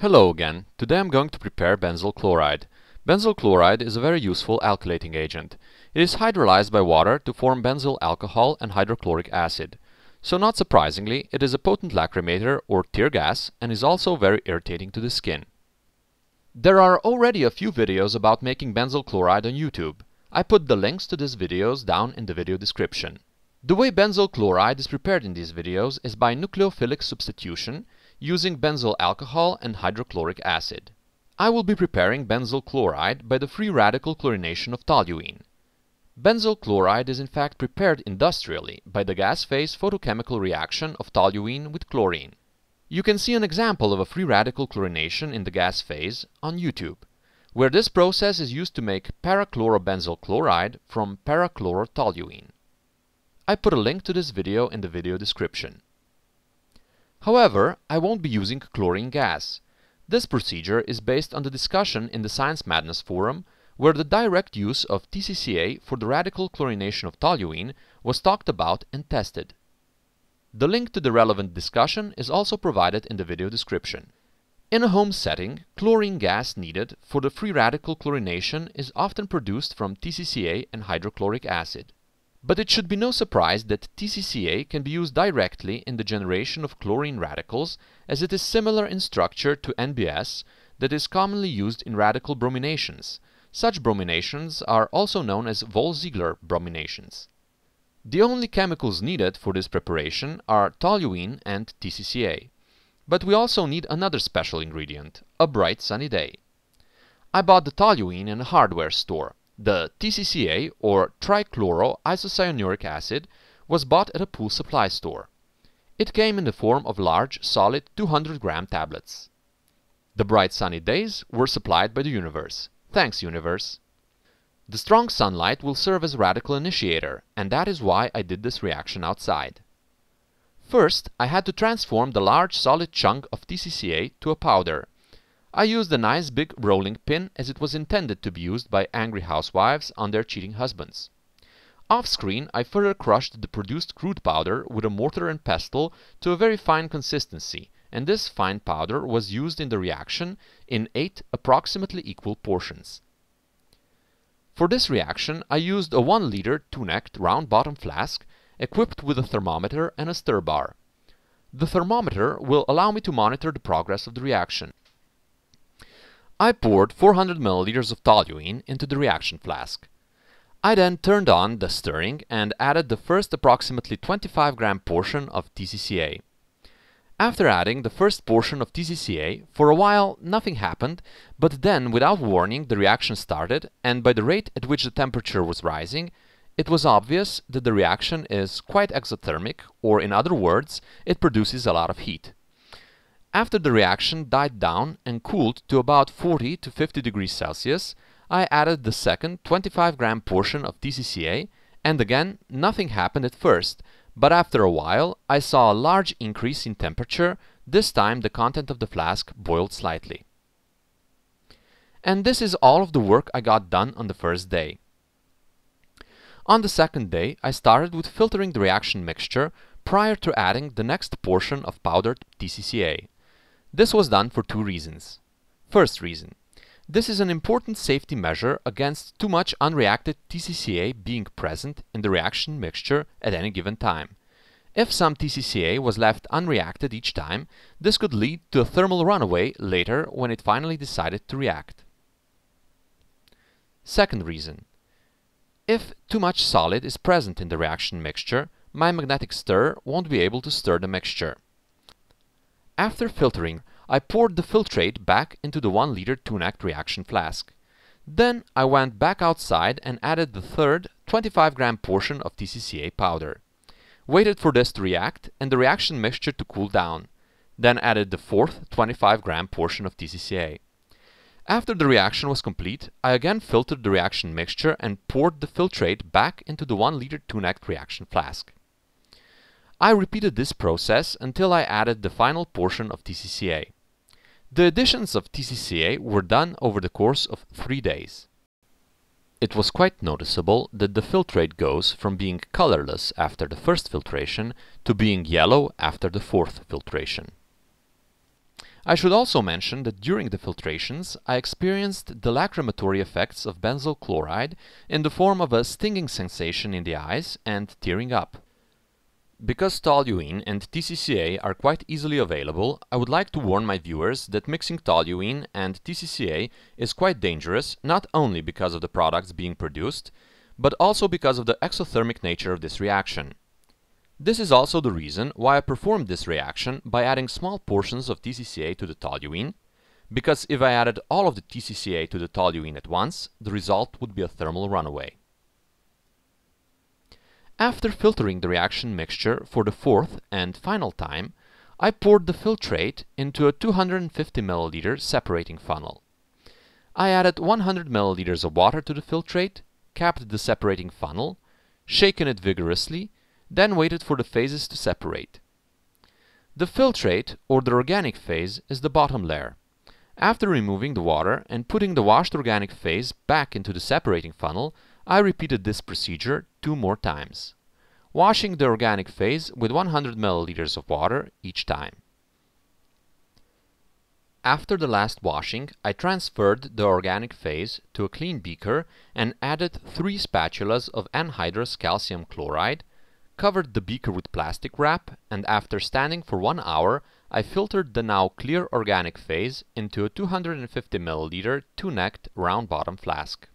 Hello again. Today I'm going to prepare benzyl chloride. Benzyl chloride is a very useful alkylating agent. It is hydrolyzed by water to form benzyl alcohol and hydrochloric acid. So not surprisingly, it is a potent lacrimator or tear gas and is also very irritating to the skin. There are already a few videos about making benzyl chloride on YouTube. I put the links to these videos down in the video description. The way benzyl chloride is prepared in these videos is by nucleophilic substitution using benzyl alcohol and hydrochloric acid. I will be preparing benzyl chloride by the free radical chlorination of toluene. Benzyl chloride is in fact prepared industrially by the gas phase photochemical reaction of toluene with chlorine. You can see an example of a free radical chlorination in the gas phase on YouTube, where this process is used to make parachlorobenzyl chloride from parachlorotoluene. I put a link to this video in the video description. However, I won't be using chlorine gas. This procedure is based on the discussion in the Science Madness forum, where the direct use of TCCA for the radical chlorination of toluene was talked about and tested. The link to the relevant discussion is also provided in the video description. In a home setting, chlorine gas needed for the free radical chlorination is often produced from TCCA and hydrochloric acid. But it should be no surprise that TCCA can be used directly in the generation of chlorine radicals as it is similar in structure to NBS that is commonly used in radical brominations. Such brominations are also known as Wohl-Ziegler brominations. The only chemicals needed for this preparation are toluene and TCCA. But we also need another special ingredient, a bright sunny day. I bought the toluene in a hardware store. The TCCA, or trichloroisocyanuric acid, was bought at a pool supply store. It came in the form of large, solid 200 gram tablets. The bright sunny days were supplied by the universe. Thanks, universe! The strong sunlight will serve as radical initiator, and that is why I did this reaction outside. First, I had to transform the large solid chunk of TCCA to a powder. I used a nice big rolling pin as it was intended to be used by angry housewives on their cheating husbands. Off screen I further crushed the produced crude powder with a mortar and pestle to a very fine consistency and this fine powder was used in the reaction in 8 approximately equal portions. For this reaction I used a 1 liter two-necked round bottom flask equipped with a thermometer and a stir bar. The thermometer will allow me to monitor the progress of the reaction. I poured 400 milliliters of toluene into the reaction flask. I then turned on the stirring and added the first approximately 25 gram portion of TCCA. After adding the first portion of TCCA, for a while nothing happened, but then without warning the reaction started and by the rate at which the temperature was rising, it was obvious that the reaction is quite exothermic, or in other words, it produces a lot of heat. After the reaction died down and cooled to about 40 to 50 degrees Celsius, I added the second 25 gram portion of TCCA and again nothing happened at first, but after a while I saw a large increase in temperature, this time the content of the flask boiled slightly. And this is all of the work I got done on the first day. On the second day I started with filtering the reaction mixture prior to adding the next portion of powdered TCCA. This was done for two reasons. First reason. This is an important safety measure against too much unreacted TCCA being present in the reaction mixture at any given time. If some TCCA was left unreacted each time, this could lead to a thermal runaway later when it finally decided to react. Second reason. If too much solid is present in the reaction mixture, my magnetic stir won't be able to stir the mixture. After filtering, I poured the filtrate back into the 1 liter two-necked reaction flask. Then I went back outside and added the third 25 gram portion of TCCA powder. Waited for this to react and the reaction mixture to cool down. Then added the fourth 25 gram portion of TCCA. After the reaction was complete, I again filtered the reaction mixture and poured the filtrate back into the 1 liter two-necked reaction flask. I repeated this process until I added the final portion of TCCA. The additions of TCCA were done over the course of three days. It was quite noticeable that the filtrate goes from being colorless after the first filtration to being yellow after the fourth filtration. I should also mention that during the filtrations I experienced the lacrimatory effects of benzyl chloride in the form of a stinging sensation in the eyes and tearing up. Because toluene and TCCA are quite easily available, I would like to warn my viewers that mixing toluene and TCCA is quite dangerous not only because of the products being produced, but also because of the exothermic nature of this reaction. This is also the reason why I performed this reaction by adding small portions of TCCA to the toluene, because if I added all of the TCCA to the toluene at once, the result would be a thermal runaway. After filtering the reaction mixture for the fourth and final time, I poured the filtrate into a 250 ml separating funnel. I added 100 ml of water to the filtrate, capped the separating funnel, shaken it vigorously, then waited for the phases to separate. The filtrate, or the organic phase, is the bottom layer. After removing the water and putting the washed organic phase back into the separating funnel, I repeated this procedure two more times, washing the organic phase with 100 ml of water each time. After the last washing, I transferred the organic phase to a clean beaker and added three spatulas of anhydrous calcium chloride, covered the beaker with plastic wrap, and after standing for one hour, I filtered the now clear organic phase into a 250 ml two-necked round bottom flask.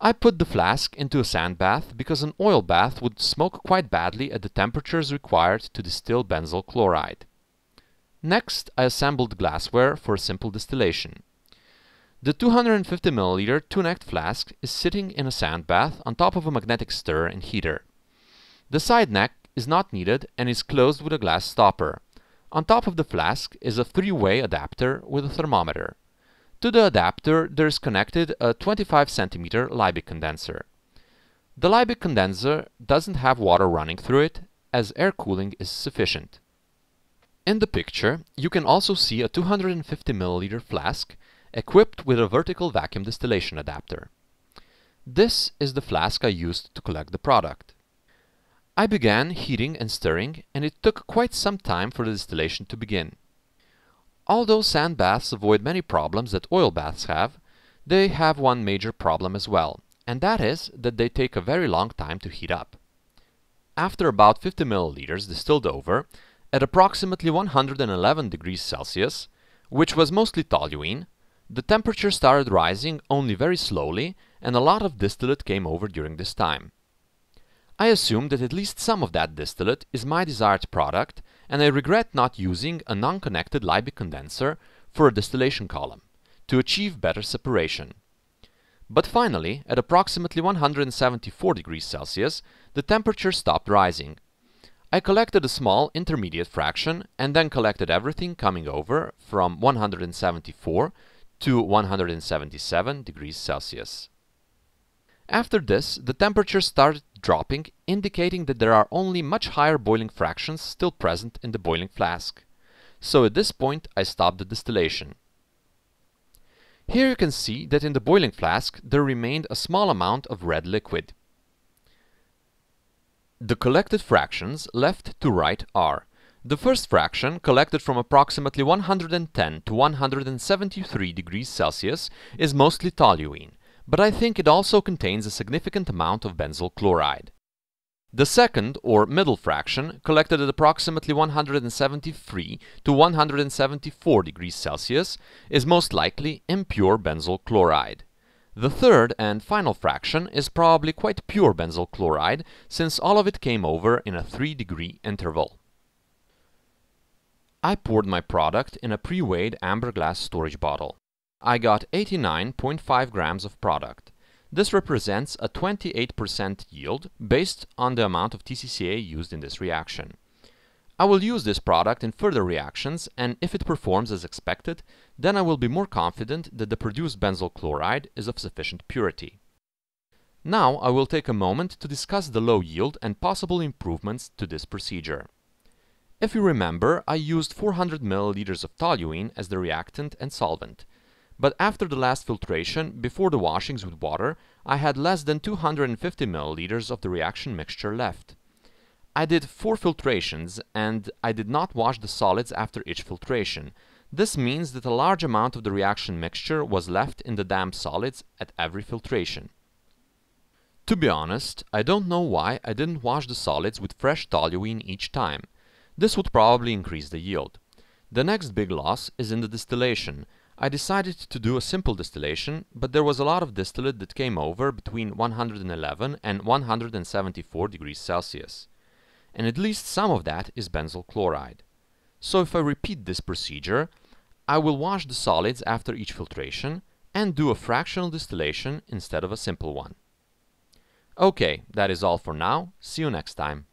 I put the flask into a sand bath because an oil bath would smoke quite badly at the temperatures required to distill benzyl chloride. Next, I assembled glassware for a simple distillation. The 250 ml two-necked flask is sitting in a sand bath on top of a magnetic stir and heater. The side neck is not needed and is closed with a glass stopper. On top of the flask is a three-way adapter with a thermometer. To the adapter there is connected a 25 cm Liebig condenser. The Liebig condenser doesn't have water running through it, as air cooling is sufficient. In the picture, you can also see a 250 ml flask equipped with a vertical vacuum distillation adapter. This is the flask I used to collect the product. I began heating and stirring, and it took quite some time for the distillation to begin. Although sand baths avoid many problems that oil baths have, they have one major problem as well, and that is that they take a very long time to heat up. After about 50 milliliters distilled over, at approximately 111 degrees Celsius, which was mostly toluene, the temperature started rising only very slowly and a lot of distillate came over during this time. I assume that at least some of that distillate is my desired product and I regret not using a non-connected Liebig condenser for a distillation column to achieve better separation. But finally, at approximately 174 degrees Celsius, the temperature stopped rising. I collected a small intermediate fraction and then collected everything coming over from 174 to 177 degrees Celsius. After this, the temperature started dropping, indicating that there are only much higher boiling fractions still present in the boiling flask. So at this point I stopped the distillation. Here you can see that in the boiling flask there remained a small amount of red liquid. The collected fractions left to right are the first fraction, collected from approximately 110 to 173 degrees Celsius, is mostly toluene, but I think it also contains a significant amount of benzyl chloride. The second, or middle fraction, collected at approximately 173 to 174 degrees Celsius, is most likely impure benzyl chloride. The third and final fraction is probably quite pure benzyl chloride, since all of it came over in a 3 degree interval. I poured my product in a pre-weighed amber glass storage bottle. I got 89.5 grams of product. This represents a 28% yield based on the amount of TCCA used in this reaction. I will use this product in further reactions and if it performs as expected, then I will be more confident that the produced benzyl chloride is of sufficient purity. Now I will take a moment to discuss the low yield and possible improvements to this procedure. If you remember, I used 400 milliliters of toluene as the reactant and solvent. But after the last filtration, before the washings with water, I had less than 250 milliliters of the reaction mixture left. I did four filtrations and I did not wash the solids after each filtration. This means that a large amount of the reaction mixture was left in the damp solids at every filtration. To be honest, I don't know why I didn't wash the solids with fresh toluene each time. This would probably increase the yield. The next big loss is in the distillation. I decided to do a simple distillation, but there was a lot of distillate that came over between 111 and 174 degrees Celsius. And at least some of that is benzyl chloride. So if I repeat this procedure, I will wash the solids after each filtration and do a fractional distillation instead of a simple one. Okay, that is all for now. See you next time.